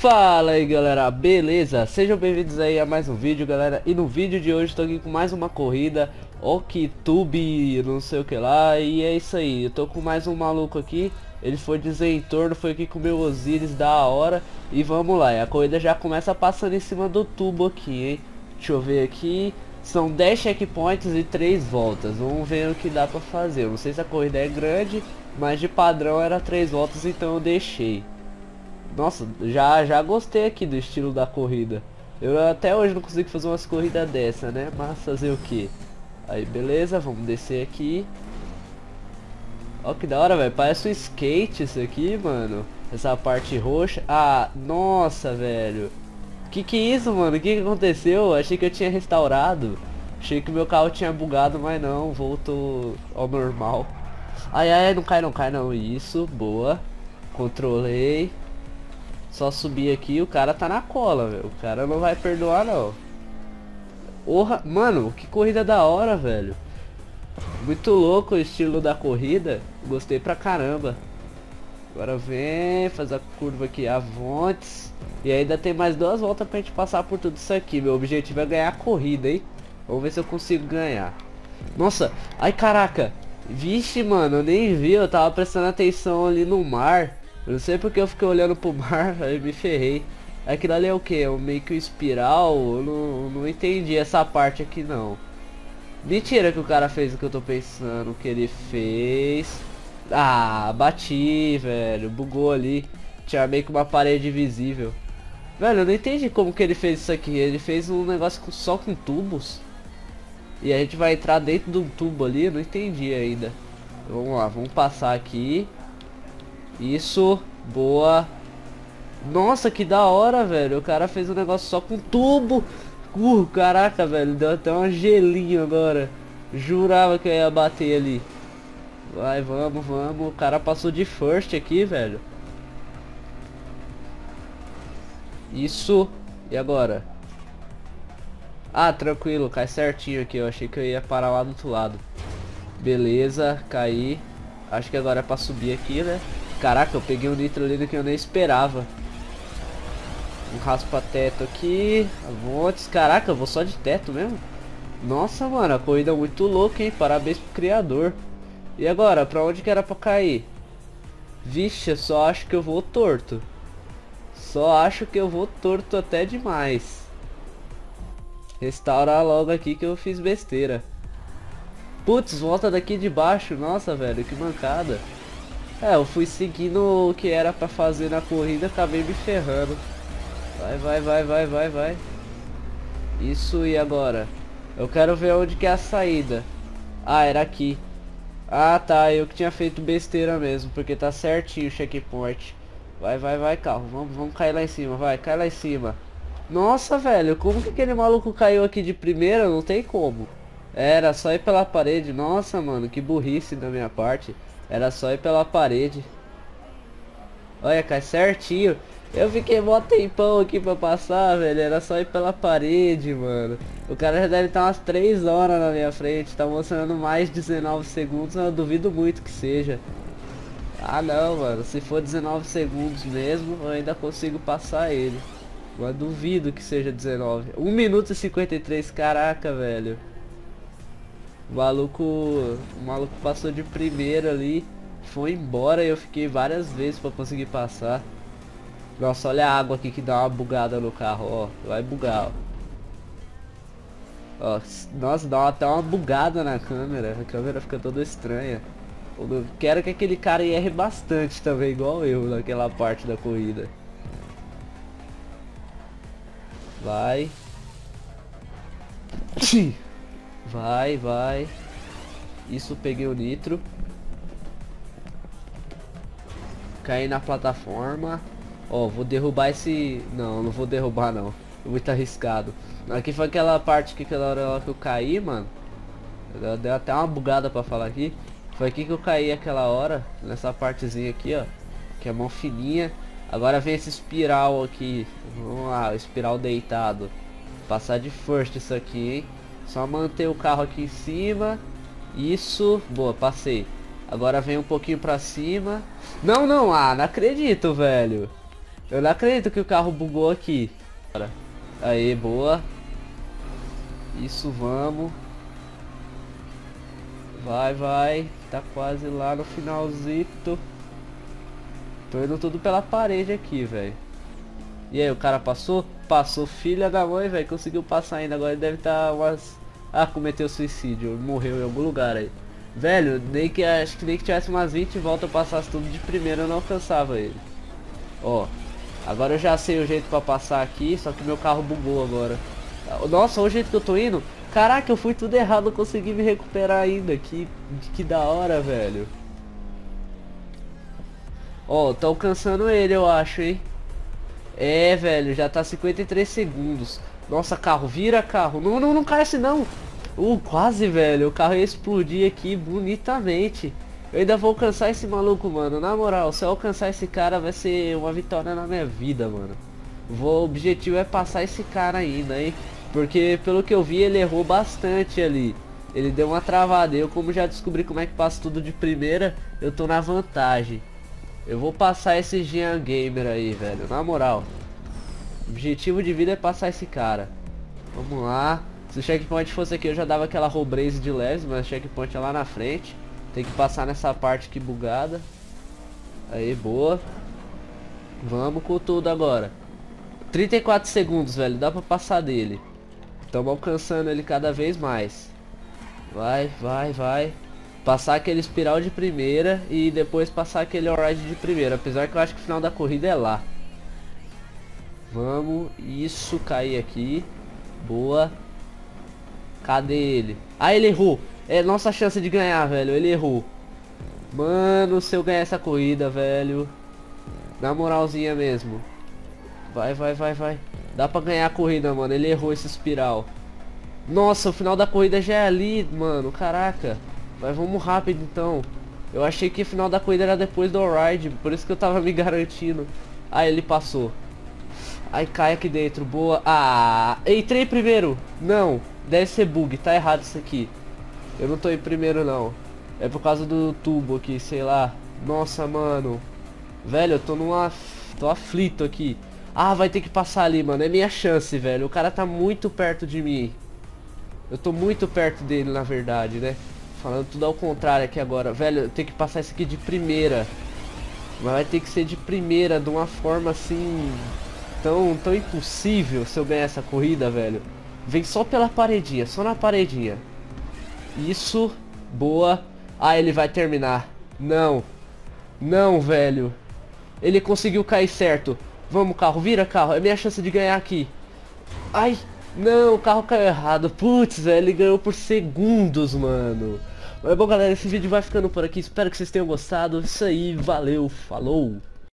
Fala aí galera, beleza? Sejam bem-vindos aí a mais um vídeo galera. E no vídeo de hoje estou aqui com mais uma corrida Oktube, não sei o que lá E é isso aí, eu tô com mais um maluco aqui Ele foi desentorno, foi aqui com o meu Osiris da hora E vamos lá, a corrida já começa passando em cima do tubo aqui, hein? Deixa eu ver aqui São 10 checkpoints e 3 voltas Vamos ver o que dá pra fazer. Eu não sei se a corrida é grande Mas de padrão era 3 voltas, então eu deixei nossa, já, já gostei aqui do estilo da corrida. Eu até hoje não consigo fazer umas corridas dessa, né? Mas fazer o que? Aí, beleza, vamos descer aqui. Ó que da hora, velho. Parece um skate isso aqui, mano. Essa parte roxa. Ah, nossa, velho. Que que é isso, mano? O que que aconteceu? Achei que eu tinha restaurado. Achei que meu carro tinha bugado, mas não. Voltou ao normal. Ai, ai, não cai, não cai, não. Isso, boa. Controlei. Só subir aqui o cara tá na cola, velho. O cara não vai perdoar, não. Porra, mano, que corrida da hora, velho. Muito louco o estilo da corrida. Gostei pra caramba. Agora vem, faz a curva aqui, avontes. E ainda tem mais duas voltas pra gente passar por tudo isso aqui. Meu objetivo é ganhar a corrida, hein? Vamos ver se eu consigo ganhar. Nossa, ai caraca. Vixe, mano, eu nem vi. Eu tava prestando atenção ali no mar. Eu não sei porque eu fiquei olhando pro mar, aí me ferrei. Aquilo ali é o que? É meio que um espiral? Eu não, não entendi essa parte aqui não. Mentira que o cara fez o que eu tô pensando que ele fez. Ah, bati, velho. Bugou ali. Tinha meio que uma parede visível. Velho, eu não entendi como que ele fez isso aqui. Ele fez um negócio com, só com tubos. E a gente vai entrar dentro de um tubo ali. Eu não entendi ainda. Vamos lá, vamos passar aqui. Isso, boa. Nossa, que da hora, velho. O cara fez um negócio só com tubo. Uh, caraca, velho. Deu até um gelinho agora. Jurava que eu ia bater ali. Vai, vamos, vamos. O cara passou de first aqui, velho. Isso. E agora? Ah, tranquilo. Cai certinho aqui. Eu achei que eu ia parar lá do outro lado. Beleza, caí. Acho que agora é pra subir aqui, né? Caraca, eu peguei um nitro ali que eu nem esperava. Um raspa-teto aqui. Avontes. Caraca, eu vou só de teto mesmo. Nossa, mano, a corrida é muito louca, hein? Parabéns pro criador. E agora, pra onde que era pra cair? Vixe, eu só acho que eu vou torto. Só acho que eu vou torto até demais. Restaurar logo aqui que eu fiz besteira. Putz, volta daqui de baixo. Nossa, velho, que mancada. É, eu fui seguindo o que era pra fazer na corrida, acabei me ferrando. Vai, vai, vai, vai, vai, vai. Isso e agora? Eu quero ver onde que é a saída. Ah, era aqui. Ah, tá, eu que tinha feito besteira mesmo, porque tá certinho o checkpoint. Vai, vai, vai, carro. Vamos, vamos cair lá em cima, vai, cai lá em cima. Nossa, velho, como que aquele maluco caiu aqui de primeira? Não tem como. Era só ir pela parede. Nossa, mano, que burrice da minha parte. Era só ir pela parede. Olha, cai certinho. Eu fiquei mó tempão aqui pra passar, velho. Era só ir pela parede, mano. O cara já deve estar umas 3 horas na minha frente. Tá mostrando mais 19 segundos. Eu duvido muito que seja. Ah, não, mano. Se for 19 segundos mesmo, eu ainda consigo passar ele. Mas duvido que seja 19. 1 minuto e 53. Caraca, velho. O maluco, o maluco passou de primeira ali, foi embora e eu fiquei várias vezes para conseguir passar. Nossa, olha a água aqui que dá uma bugada no carro, ó. Vai bugar, ó. ó nossa, dá até uma bugada na câmera. A câmera fica toda estranha. Eu quero que aquele cara erre bastante também, igual eu, naquela parte da corrida. Vai. Vai, vai. Isso, peguei o nitro. Caí na plataforma. Ó, oh, vou derrubar esse... Não, não vou derrubar não. Muito arriscado. Aqui foi aquela parte que aquela hora que eu caí, mano. Deu até uma bugada pra falar aqui. Foi aqui que eu caí aquela hora. Nessa partezinha aqui, ó. Que é mão fininha. Agora vem esse espiral aqui. Vamos lá, espiral deitado. Passar de first isso aqui, hein. Só manter o carro aqui em cima. Isso. Boa, passei. Agora vem um pouquinho pra cima. Não, não, ah, não acredito, velho. Eu não acredito que o carro bugou aqui. Aí, boa. Isso, vamos. Vai, vai. Tá quase lá no finalzito. Tô indo tudo pela parede aqui, velho. E aí, o cara passou? Passou, filha da mãe, velho. Conseguiu passar ainda. Agora deve estar tá umas... Ah, cometeu suicídio. Morreu em algum lugar aí. Velho, nem que acho que nem que tivesse umas 20 voltas eu passasse tudo de primeira eu não alcançava ele. Ó, agora eu já sei o jeito pra passar aqui, só que meu carro bugou agora. Nossa, o jeito que eu tô indo. Caraca, eu fui tudo errado, eu consegui me recuperar ainda. Que, que da hora, velho. Ó, tô alcançando ele, eu acho, hein. É, velho, já tá 53 segundos. Nossa, carro, vira carro. Não, não, não cai assim não. Uh, quase, velho. O carro ia explodir aqui bonitamente. Eu ainda vou alcançar esse maluco, mano. Na moral, se eu alcançar esse cara, vai ser uma vitória na minha vida, mano. Vou, o objetivo é passar esse cara ainda, hein? Porque, pelo que eu vi, ele errou bastante ali. Ele deu uma travada. Eu, como já descobri como é que passa tudo de primeira, eu tô na vantagem. Eu vou passar esse Jean Gamer aí, velho. Na moral. Objetivo de vida é passar esse cara. Vamos lá. Se o checkpoint fosse aqui, eu já dava aquela robrace de leves, mas o checkpoint é lá na frente. Tem que passar nessa parte aqui bugada. Aí, boa. Vamos com tudo agora. 34 segundos, velho. Dá pra passar dele. Estamos alcançando ele cada vez mais. Vai, vai, vai passar aquele espiral de primeira e depois passar aquele alright de primeira. Apesar que eu acho que o final da corrida é lá. Vamos, isso, cair aqui. Boa. Cadê ele? Ah, ele errou. É nossa chance de ganhar, velho. Ele errou. Mano, se eu ganhar essa corrida, velho. Na moralzinha mesmo. Vai, vai, vai, vai. Dá pra ganhar a corrida, mano. Ele errou esse espiral. Nossa, o final da corrida já é ali, mano. Caraca. Mas vamos rápido então. Eu achei que o final da corrida era depois do ride, por isso que eu tava me garantindo. Ah, ele passou. Aí cai aqui dentro, boa. Ah, entrei primeiro. Não, deve ser bug, tá errado isso aqui. Eu não tô em primeiro não. É por causa do tubo aqui, sei lá. Nossa, mano. Velho, eu tô numa... Tô aflito aqui. Ah, vai ter que passar ali, mano. É minha chance, velho. O cara tá muito perto de mim. Eu tô muito perto dele, na verdade, né? Falando tudo ao contrário aqui agora. Velho, eu tenho que passar isso aqui de primeira. Mas vai ter que ser de primeira, de uma forma assim... Tão, tão impossível se eu ganhar essa corrida, velho. Vem só pela paredinha, só na paredinha. Isso, boa. Ah, ele vai terminar. Não. Não, velho. Ele conseguiu cair certo. Vamos, carro, vira, carro. É minha chance de ganhar aqui. Ai, não, o carro caiu errado. Putz, velho, ele ganhou por segundos, mano. Mas bom, galera, esse vídeo vai ficando por aqui. Espero que vocês tenham gostado. Isso aí, valeu, falou.